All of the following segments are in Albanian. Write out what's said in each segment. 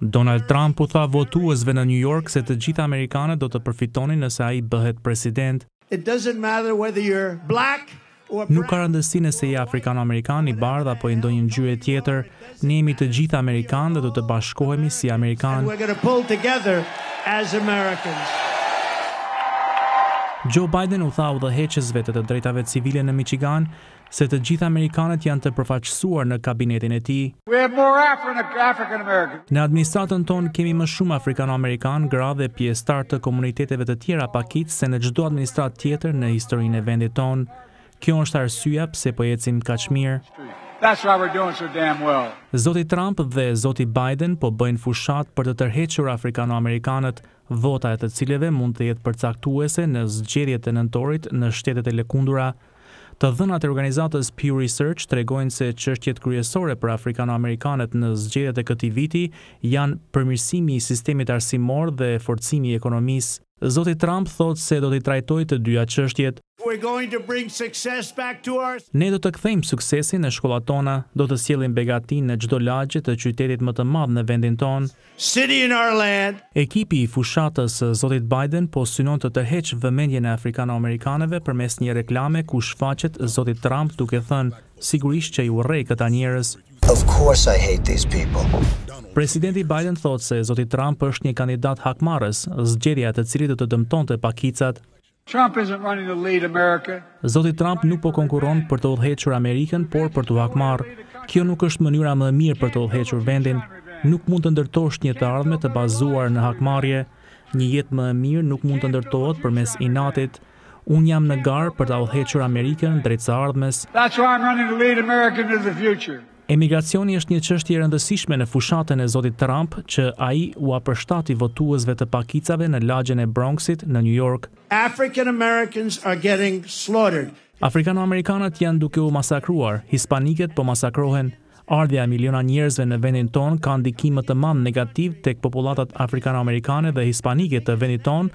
Donald Trump u tha votuesve në New York se të gjithë amerikanët do të përfitonin nëse ai bëhet president. Nuk ka rëndësi nëse je afrikano-amerikan, i bardhë apo i ndonjë ngjyre tjetër, ne jemi të gjithë amerikanë dhe do të bashkohemi si amerikanë. Joe Biden u tha udhëheqësve të të drejtave civile në Michigan se të gjithë amerikanët janë të përfaqësuar në kabinetin e tij. Në administratën tonë kemi më shumë afrikano-amerikanë, gra dhe pjesëtarë të komuniteteve të tjera pakicë se në çdo administratë tjetër në historinë e vendit tonë. Kjo është arsyeja pse po ecim kaq mirë. Zoti Trump dhe zoti Biden po bëjnë fushatë për të tërhequr afrikano-amerikanët, vota e të cilëve mund të jetë përcaktuese në zgjedhjet e nëntorit në shtetet e lëkundura, Të dhënat e organizatës Pew Research tregojnë se çështjet kryesore për afrikano-amerikanët në zgjedhjet e këtij viti janë përmirësimi i sistemit arsimor dhe forcimi i ekonomisë. Zoti Trump thotë se do t'i trajtojë të dyja çështjet. Ne do të kthejmë suksesin në shkollat tona, do të sjellim begatinë në çdo lagje të qytetit më të madh në vendin tonë. City in our land. Ekipi i fushatës së zotit Biden po synon të tërheqë vëmendjen e afrikano-amerikanëve përmes një reklame ku shfaqet zoti Trump duke thënë sigurisht që i urrej këta njerëz. Of course I hate these people. Presidenti Biden thotë se zoti Trump është një kandidat hakmarrës, zgjedhja e të cilit do të dëmtonte pakicat. Trump isn't running to lead America. Zoti Trump nuk po konkurron për të udhëhequr Amerikën, por për t'u hakmarrë. Kjo nuk është mënyra më e mirë për të udhëhequr vendin. Nuk mund të ndërtosh një të ardhme të bazuar në hakmarrje. Një jetë më e mirë nuk mund të ndërtohet përmes inatit. Unë jam në garë për ta udhëhequr Amerikën drejt së ardhmes. Emigracioni është një çështje e rëndësishme në fushatën e zotit Trump, që ai ua përshtati votuesve të pakicave në lagjen e Bronx-it në Nju Jork. African Americans are getting slaughtered. Afrikano-amerikanët janë duke u masakruar, hispanikët po masakrohen. Ardhja e miliona njerëzve në vendin tonë ka ndikimin më të madh negativ tek popullatat afrikano-amerikane dhe hispanike të vendit tonë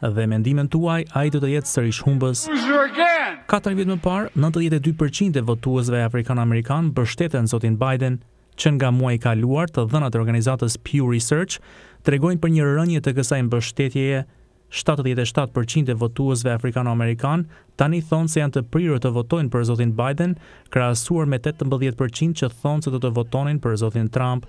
Dhe mendimin tuaj, ai do të jetë sërish humbës. Katër vite më parë, nëntëdhjetë e dy për qind e votuesve afrikano-amerikanë mbështetën zotin Biden. Që nga muaji i kaluar, të dhënat e organizatës Pew Research tregojnë për një rënie të kësaj mbështetjeje, shtatëdhjetë e shtatë për qind e votuesve afrikano-amerikanë tani thonë se janë të prirur të votojnë për zotin Biden, krahasuar me tetëmbëdhjetë për qind që thonë se do të votonin për zotin Trump.